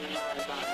bye bye